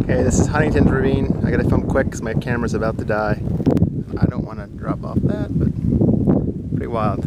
Okay, this is Huntington's Ravine. I gotta film quick because my camera's about to die. I don't want to drop off that, but pretty wild.